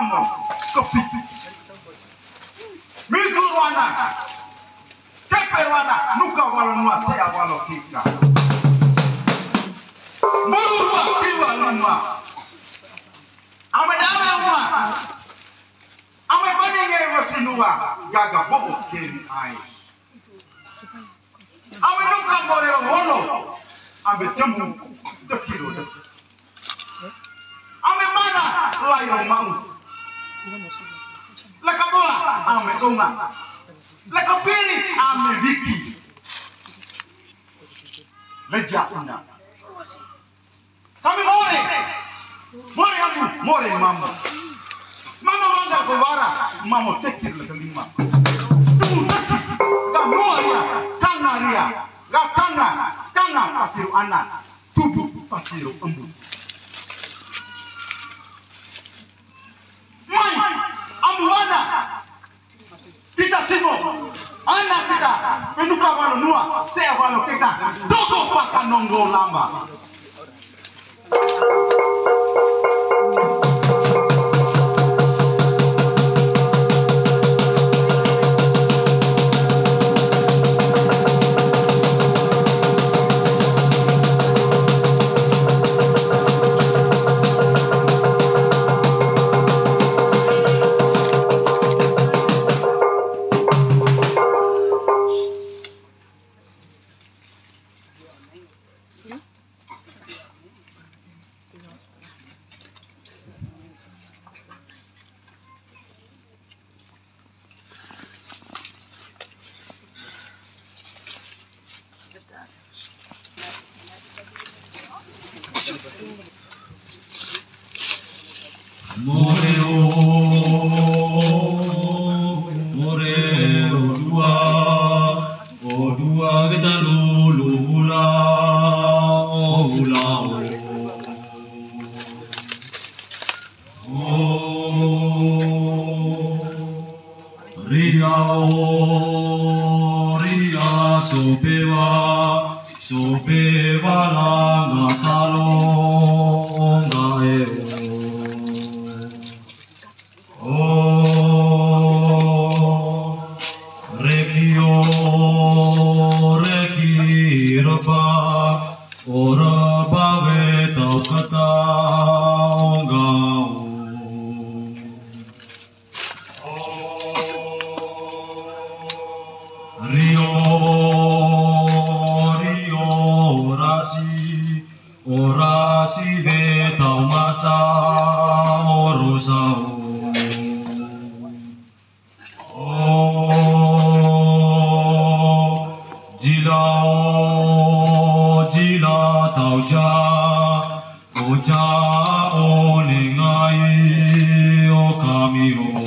mama kopi mikulwana tepelwana nuka walo nua sea walo kika muru wa kiwa nua amadameuma amebaniyeivosinuwa gaga bobokeni ai amenuka mboleo wono ambetemu dokiro amemana layo mau La kaboa amegoma, la kapiri amerithi, leja una. Kami more more yangu more mama mama wanda kubara mama tekir la kalima tu ka moria kangaria kanga. Kanga patiru anak tubuh patiru embut tula wano nua se wano keka doko paka nongo lamba 모래로 모래로 우와 오루와 그다로 ria sopewa, sopewa la ngatalo, ngae o. Ora Bave, Taukata. Kami,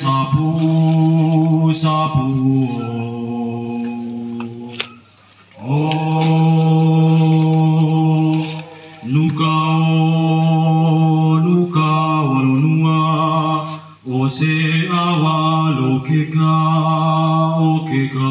sa pu sa pu oh nuka oh, nuka walunua o se awa lo ke ka o ke ka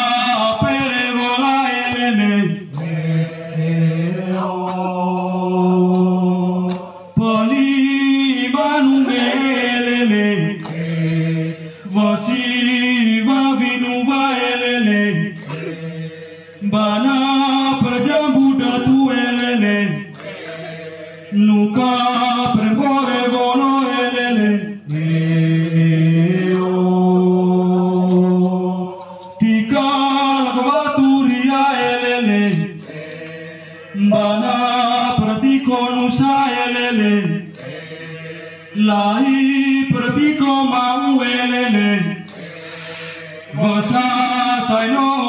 Nunca prepare volo elele meo Tika lakvaturia elele Bana pratiko nusa elele Lai pratiko maa Versa, I know.